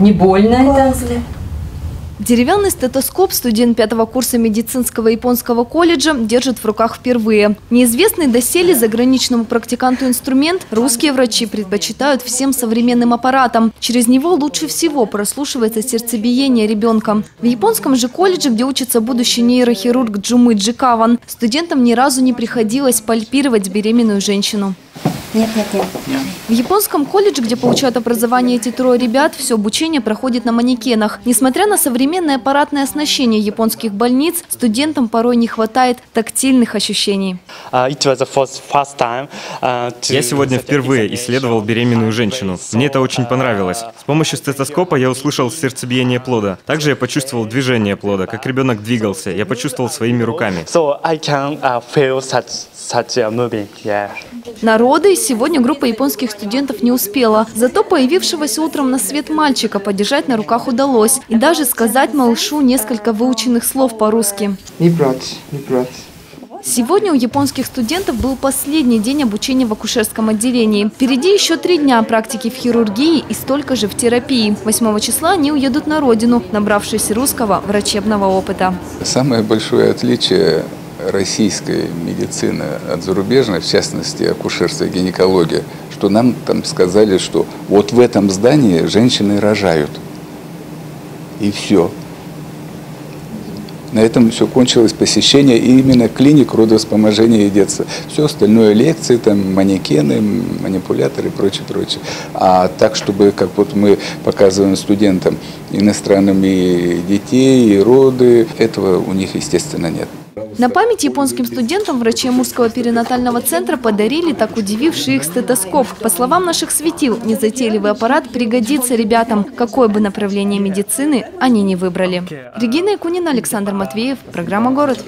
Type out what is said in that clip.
Не больно это? Деревянный стетоскоп студент пятого курса медицинского японского колледжа держит в руках впервые. Неизвестный доселе заграничному практиканту инструмент русские врачи предпочитают всем современным аппаратам. Через него лучше всего прослушивается сердцебиение ребенка. В японском же колледже, где учится будущий нейрохирург Джумы Джикаван, студентам ни разу не приходилось пальпировать беременную женщину. Нет, нет, нет. В японском колледже, где получают образование эти трое ребят, все обучение проходит на манекенах. Несмотря на современное аппаратное оснащение японских больниц, студентам порой не хватает тактильных ощущений. Uh, to- Я сегодня впервые исследовал беременную женщину. Мне это очень понравилось. С помощью стетоскопа я услышал сердцебиение плода. Также я почувствовал движение плода, как ребенок двигался. Я почувствовал своими руками. So I can uh, feel such Народы сегодня группа японских студентов не успела. Зато появившегося утром на свет мальчика подержать на руках удалось. И даже сказать малышу несколько выученных слов по-русски. Не брать, не брать. Сегодня у японских студентов был последний день обучения в акушерском отделении. Впереди еще три дня практики в хирургии и столько же в терапии. 8 числа они уедут на родину, набравшись русского врачебного опыта. Самое большое отличие российской медицины от зарубежной, в частности акушерство и гинекология, что нам там сказали, что вот в этом здании женщины рожают. И все. На этом все кончилось посещение именно клиник родовспоможения и детства. Все остальное лекции, там манекены, манипуляторы и прочее, прочее. А так, чтобы, как вот мы показываем студентам иностранным и детей, и роды, этого у них, естественно, нет. На память японским студентам врачи Амурского перинатального центра подарили так удививший их стетоскоп. По словам наших светил, незатейливый аппарат пригодится ребятам, какое бы направление медицины они не выбрали. Регина Якунина, Александр Матвеев, программа «Город».